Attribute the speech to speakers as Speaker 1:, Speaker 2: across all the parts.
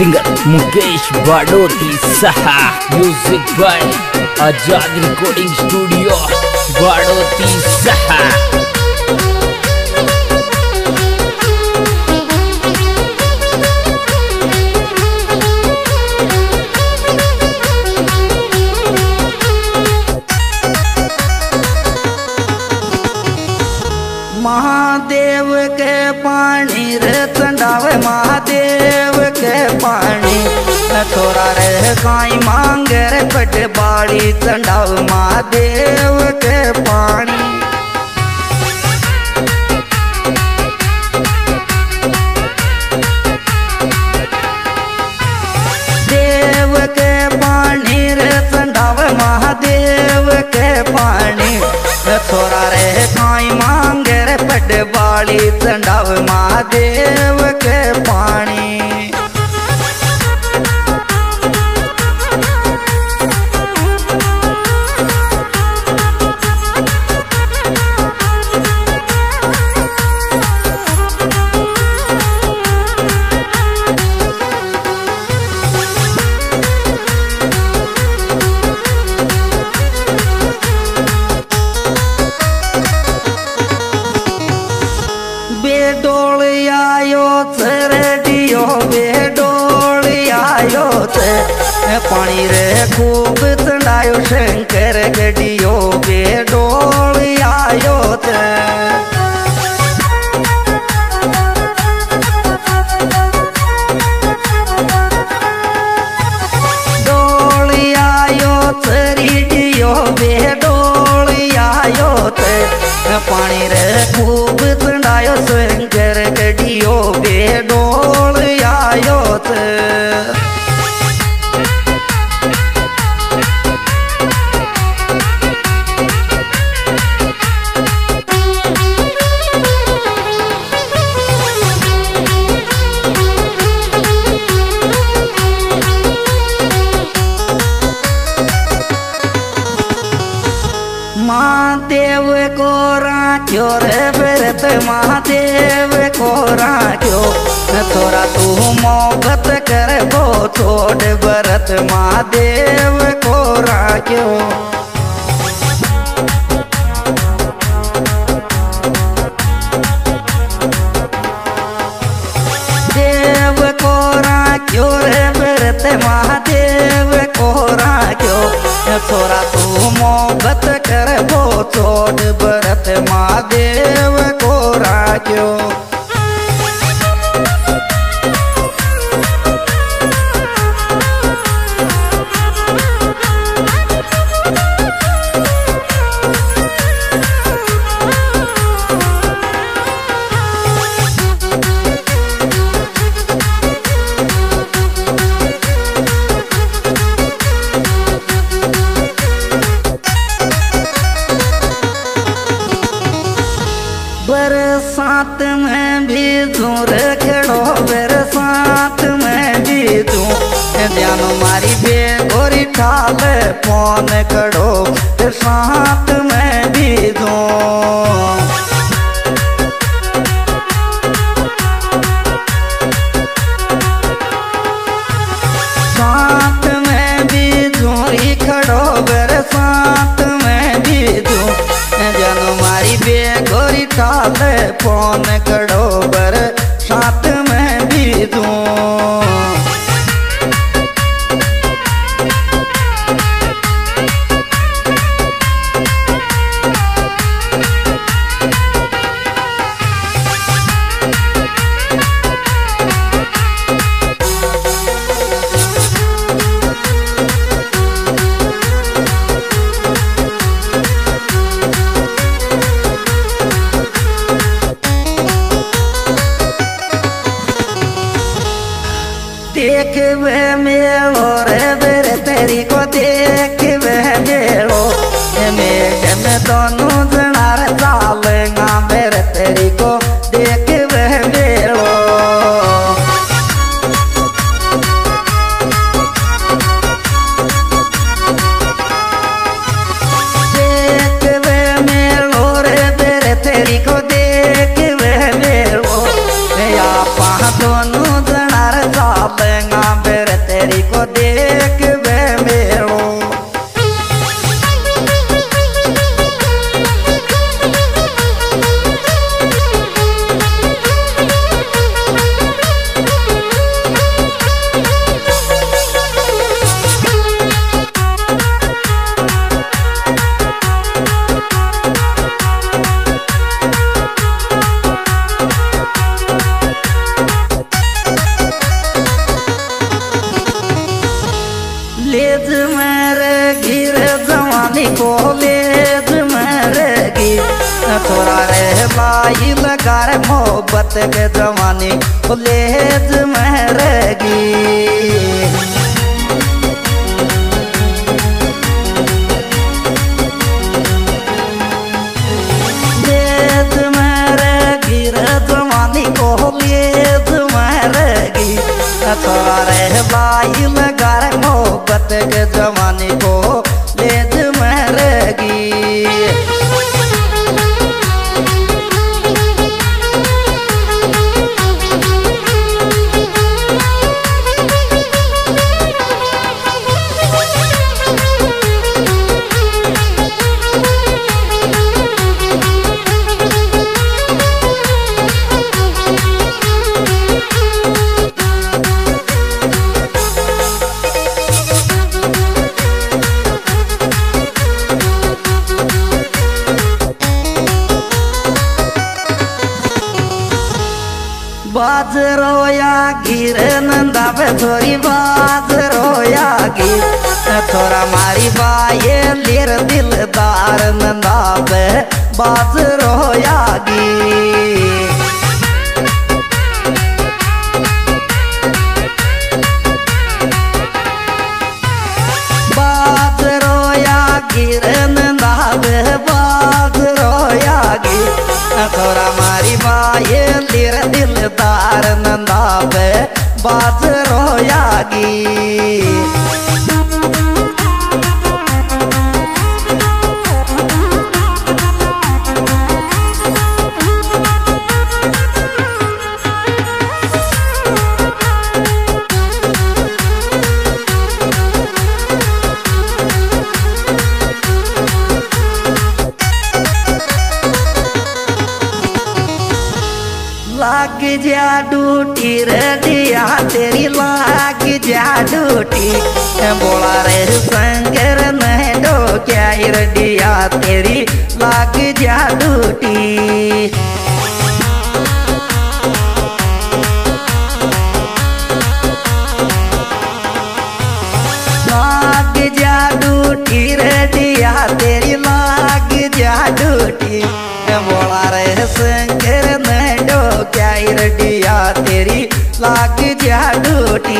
Speaker 1: Singer Mukesh बाडोती सहा music by Azad recording studio बाडोती सहा
Speaker 2: पट बाड़ी महादेव के पानी। देव के पानी रे चंडाव महादेव के पानी। रे मांगे रे बाड़ी चंडाव महादेव के पानी। पानी रे खूब तंडायो शंकर गडियो बेडोल महादेव को राख्यो। थोड़ा तू मोहब्बत कर बो छोड़ भरत महादेव को राख्यो। देव को राख्यो रे भरत को थोड़ा तू मोहब्बत कर बो छोड़ भरत महादेव को राख्यो। बरसात में भी तू रे खेड़ो मेरे साथ में भी तू। ध्यान मारी बे बेगोरी ठाल फ़ोन करो साथ में भी दू फ़ोन गिर जवानी कॉलेज में गिर रे भाई, लगा रे मोहब्बत के जवानी कॉलेज में गिर तोरा रे भाई नंदावे थोड़ी बाज रोया गिर थोड़ा मारी बाये, लिर दिलदार नंदावे बाज रोया गिर बाज रोया गिर नंदावे बाज रोया गिर थोड़ा मारी बाये, लिर दिलदार नंदावे बाज रोयागी। लाग जा डूटी रे दिया तेरी लाग जा डूटी बोला रे संगर नहीं डो क्या रे दिया तेरी लाग जा डूटी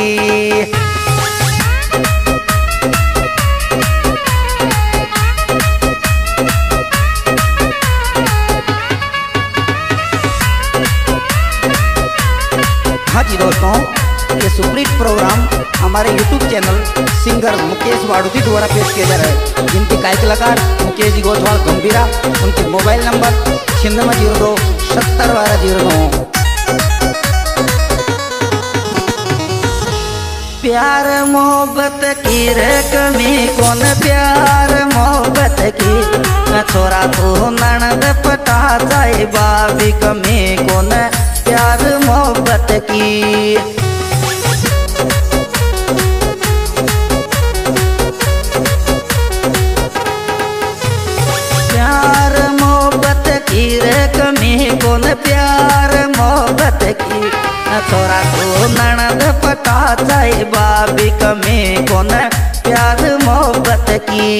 Speaker 2: हाँ जी दोस्तों, ये सुप्रीत प्रोग्राम हमारे YouTube चैनल सिंगर मुकेश वाडूती द्वारा पेश किया जा रहा है। जिनके गायक कलाकार मुकेश जी गोथवाल गंभीरा, उनके मोबाइल नंबर छियानवे ज़ीरो दो, सत्तर बारह ज़ीरो नौ प्यार मोहब्बत की रे कमी कौन प्यार मोहब्बत की? छोरा तू ननद पटा जाए बाबी कमी कौन प्यार मोहब्बत की? मोहब्बत की तू पटा जाए बाबी कमी कौन प्यार मोहब्बत की?